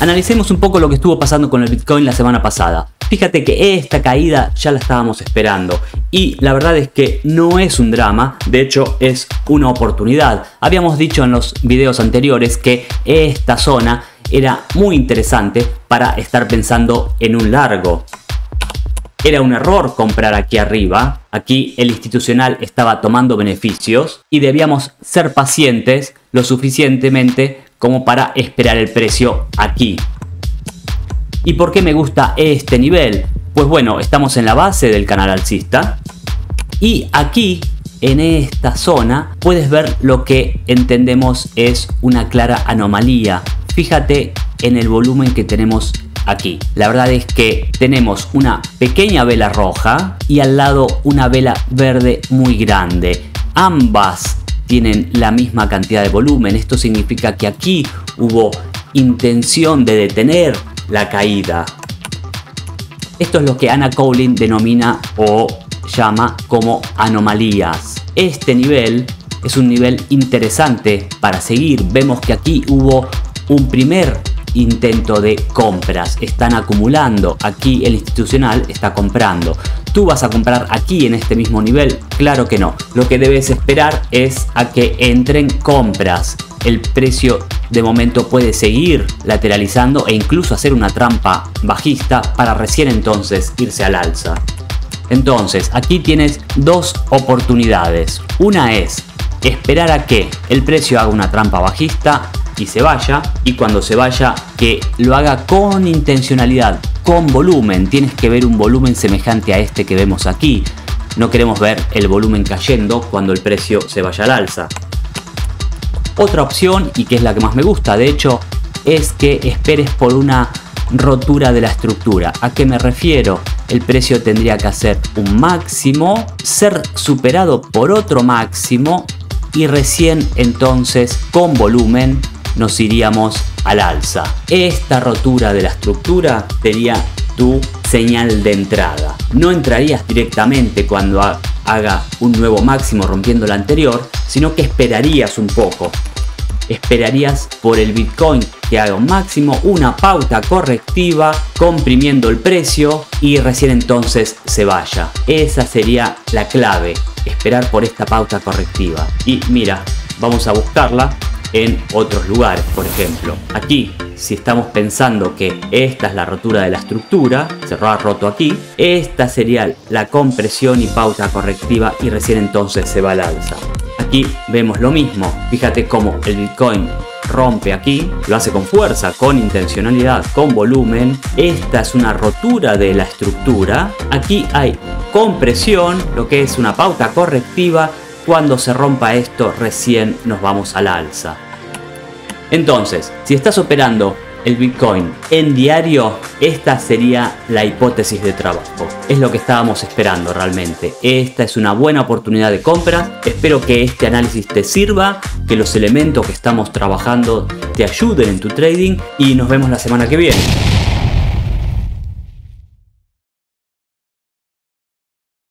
Analicemos un poco lo que estuvo pasando con el Bitcoin la semana pasada. Fíjate que esta caída ya la estábamos esperando y la verdad es que no es un drama, de hecho es una oportunidad. Habíamos dicho en los videos anteriores que esta zona era muy interesante para estar pensando en un largo. Era un error comprar aquí arriba, aquí el institucional estaba tomando beneficios y debíamos ser pacientes lo suficientemente como para esperar el precio aquí. ¿Y por qué me gusta este nivel? Pues bueno, estamos en la base del canal alcista y aquí en esta zona puedes ver lo que entendemos es una clara anomalía. Fíjate en el volumen que tenemos aquí. La verdad es que tenemos una pequeña vela roja y al lado una vela verde muy grande. Ambas tienen la misma cantidad de volumen. Esto significa que aquí hubo intención de detener la caída. Esto es lo que Anna Cowling denomina o llama como anomalías. Este nivel es un nivel interesante para seguir. Vemos que aquí hubo un primer intento de compras. Están acumulando. Aquí el institucional está comprando. ¿Tú vas a comprar aquí en este mismo nivel? Claro que no. Lo que debes esperar es a que entren compras. El precio de momento puede seguir lateralizando e incluso hacer una trampa bajista para recién entonces irse al alza. Entonces, aquí tienes dos oportunidades. Una es esperar a que el precio haga una trampa bajista y se vaya y cuando se vaya que lo haga con intencionalidad, con volumen. Tienes que ver un volumen semejante a este que vemos aquí. No queremos ver el volumen cayendo cuando el precio se vaya al alza. Otra opción, y que es la que más me gusta, de hecho, es que esperes por una rotura de la estructura. ¿A qué me refiero? El precio tendría que hacer un máximo, ser superado por otro máximo y recién entonces con volumen nos iríamos al alza. Esta rotura de la estructura sería tu señal de entrada. No entrarías directamente cuando haga un nuevo máximo rompiendo el anterior, sino que esperarías un poco. Esperarías por el Bitcoin que haga un máximo, una pauta correctiva, comprimiendo el precio y recién entonces se vaya. Esa sería la clave, esperar por esta pauta correctiva. Y mira, vamos a buscarla en otros lugares. Por ejemplo, aquí, si estamos pensando que esta es la rotura de la estructura, ha roto aquí, esta sería la compresión y pauta correctiva y recién entonces se va al alza. Aquí vemos lo mismo, fíjate cómo el Bitcoin rompe aquí, lo hace con fuerza, con intencionalidad, con volumen. Esta es una rotura de la estructura. Aquí hay compresión, lo que es una pauta correctiva cuando se rompa esto recién nos vamos al alza. Entonces, si estás operando el Bitcoin en diario, esta sería la hipótesis de trabajo. Es lo que estábamos esperando realmente. Esta es una buena oportunidad de compra. Espero que este análisis te sirva, que los elementos que estamos trabajando te ayuden en tu trading y nos vemos la semana que viene.